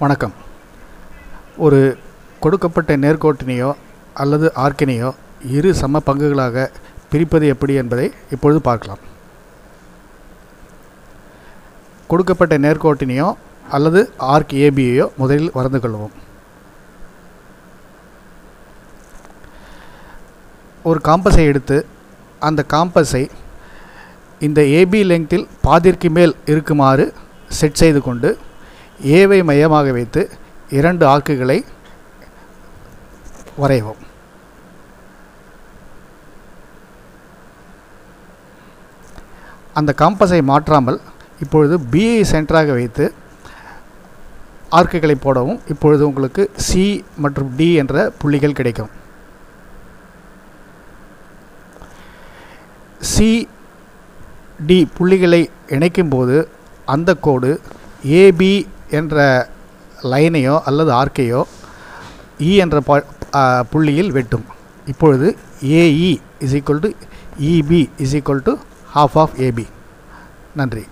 வணக்கம். ஒரு கொடுக்கப்பட்ட நேர்கோட்டினையோ அல்லது ஆர்க்கினையோ இரு சம பங்குகளாக பிரிப்பது எப்படி என்பதை இப்பொழுது பார்க்கலாம். கொடுக்கப்பட்ட நேர்கோட்டினையோ அல்லது ஆர்க் ஏபியையோ முதலில் வரைந்து கொள்வோம். ஒரு காம்பஸை எடுத்து அந்த காம்பஸை இந்த ஏபி லெங்க்த்தில் பாதிற்கு மேல் இருக்குமாறு செட் செய்து கொண்டு ஏவை மையமாக வைத்து இரண்டு ஆர்க்குகளை வரைவோம். அந்த காம்பஸை மாற்றாமல் இப்பொழுது பிஐ சென்டராக வைத்து ஆர்க்குகளை போடவும் இப்பொழுது உங்களுக்கு சி மற்றும் டி என்ற புள்ளிகள் கிடைக்கும். சி டி புள்ளிகளை இணைக்கும்போது அந்த கோடு ஏபி என்ற லைனையோ அல்லது ஆர்க்கையோ இ என்ற பா புள்ளியில் வெட்டும். இப்பொழுது AE is equal to EB is equal to half of AB நன்றி.